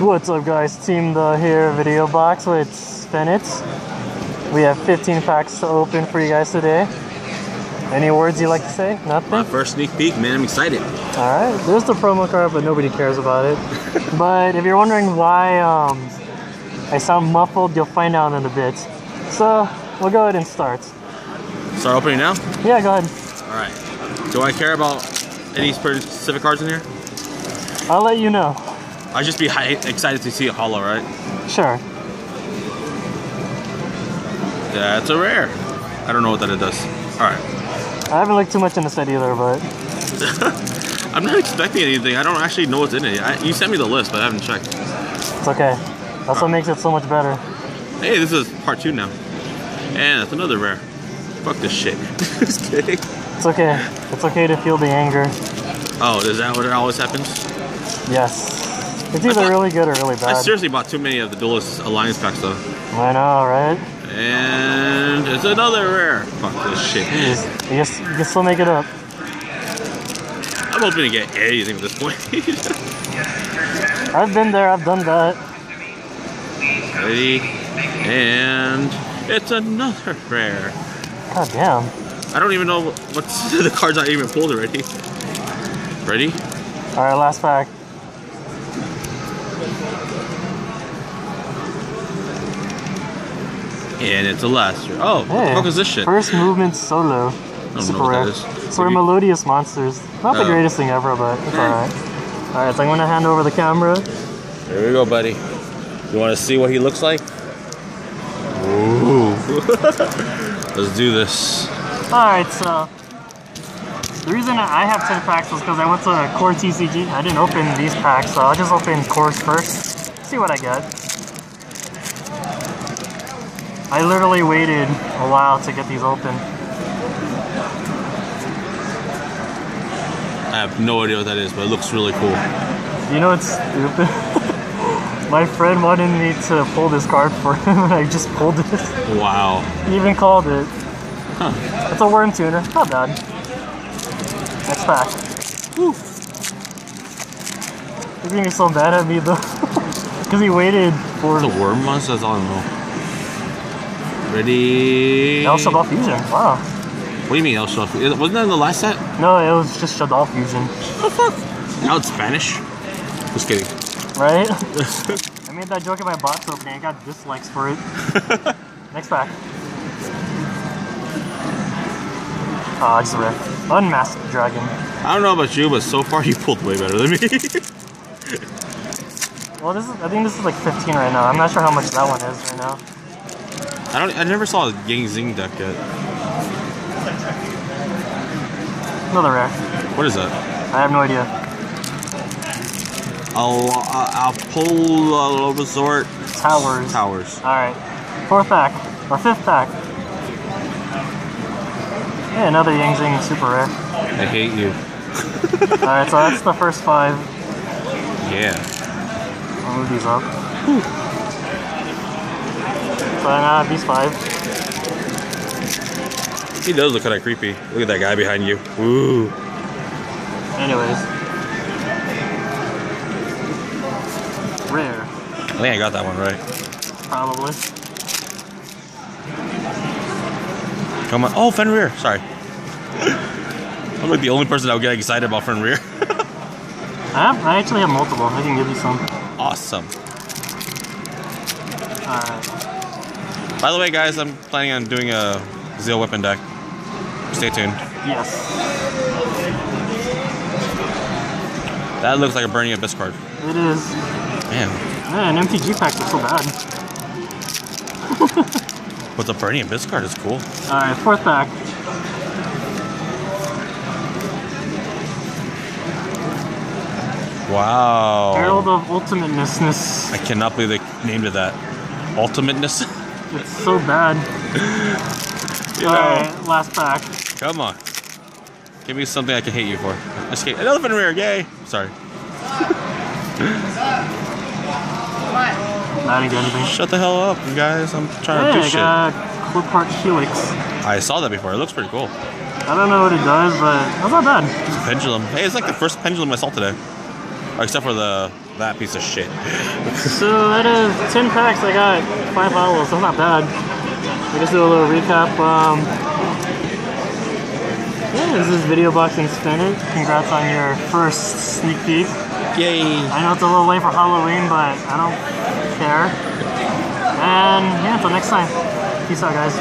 What's up guys, TeemTHE here video box with Sphenit. We have 15 packs to open for you guys today. Any words you'd like to say? Nothing? My first sneak peek, man, I'm excited. Alright, there's the promo card, but nobody cares about it. but if you're wondering why um, I sound muffled, you'll find out in a bit. So, we'll go ahead and start. Start opening now? Yeah, go ahead. Alright. Do I care about any specific cards in here? I'll let you know. I'd just be excited to see a hollow, right? Sure. That's a rare. I don't know what that it does. Alright. I haven't looked too much in the set either, but I'm not expecting anything. I don't actually know what's in it. I, you sent me the list, but I haven't checked. it's okay. That's what makes it so much better. Hey, this is part two now. And that's another rare. Fuck this shit. just kidding. It's okay. It's okay to feel the anger. Oh, is that what it always happens? Yes. It's either thought- really good or really bad. I seriously bought too many of the Duelist Alliance packs though. I know, right? And it's another rare. Fuck this shit. Jeez. You, guess, you can still make it up. I'm hoping to get anything at this point. I've been there, I've done that. Ready? And it's another rare. God damn. I don't even know what's the cards I even pulled already. Ready? Alright, last pack. And it's a last rare. Oh, Hey, fuck is this shit? First movement solo. I don't know Super what rare. that is. It's for melodious monsters. Not the Oh. greatest thing ever, but it's hmm. alright. Alright, so I'm gonna hand over the camera. There we go, buddy. You want to see what he looks like? Ooh. Let's do this. Alright, so the reason I have 10 packs was because I went to a Core TCG. I didn't open these packs, so I'll just open Cores first. See what I get. I literally waited a while to get these open. I have no idea what that is, but it looks really cool. You know what's stupid? My friend wanted me to pull this card for him, and I just pulled it. Wow. He even called it. Huh. It's a worm tuner. Not bad. Next pack. Woo. He's gonna be so mad at me though. Because he waited for a worm monster, that's all I know. Ready? El Shaddoll Fusion. Wow. What do you mean El Shaddoll? Wasn't that in the last set? No, it was just Shaddoll Fusion. Now it's Spanish? Just kidding. Right? I made that joke in my box opening. I got dislikes for it. Next pack. A rare. Unmasked Dragon. I don't know about you, but so far you pulled way better than me. Well, this is. I think this is like 15 right now. I'm not sure how much that one is right now. I don't. I never saw a Yang Zing deck yet. Another rare. What is that? I have no idea. I'll I'll pull uh, resort Towers. towers. Alright. Fourth pack. Or fifth pack. Yeah, another Yang Zing super rare. I hate you. Alright, so that's the first five. Yeah. I'll move these up. So I now have these five. He does look kind of creepy. Look at that guy behind you. Ooh. Anyways. Rare, I think I got that one right. probably. Come on. Oh, Fenrir. Sorry. I'm like the only person that would get excited about Fenrir. I, have, I actually have multiple. I can give you some. awesome. Alright. By the way, guys, I'm planning on doing a Zeal weapon deck. Stay tuned. Yes. That looks like a Burning Abyss card. It is. Man, Man, MTG packs are so bad. but the Burning Abyss card is cool. Alright, fourth pack. Wow. Herald of Ultimateness. I cannot believe they named it that. Ultimateness? It's so bad. you know. Alright, last pack. Come on. Give me something I can hate you for. Just kidding. Another Fenrir, yay! Sorry. I didn't get anything. Shut the hell up, you guys. I'm trying Hey, to do I shit. got Qliphort Helix. I saw that before. It looks pretty cool. I don't know what it does, but that's not bad. It's a pendulum. Hey, it's like the first pendulum I saw today. except for the that piece of shit. So out of 10 packs, I got 5 hollows. That's not bad. I guess do a little recap. Um, yeah, this is Video Boxing Spinner. Congrats on your first sneak peek. Yay! I know it's a little late for Halloween, but I don't care. And um, yeah, until next time. Peace out, guys.